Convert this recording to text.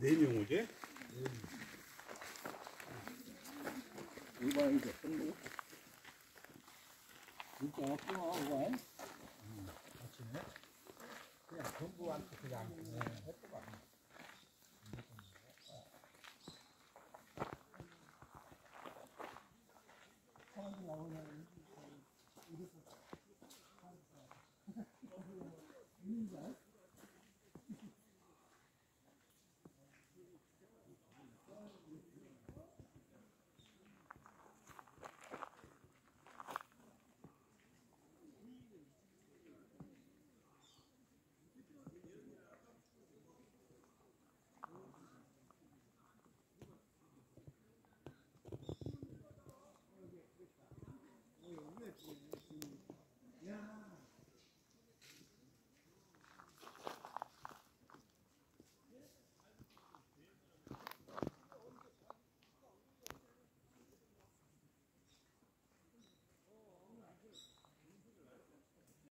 네명 오지? 이거 이거 큰 거. 진짜 없구나, 이거. 아침에? 그냥 전부 안 그냥 그냥 했더만. 나오냐, 이래서.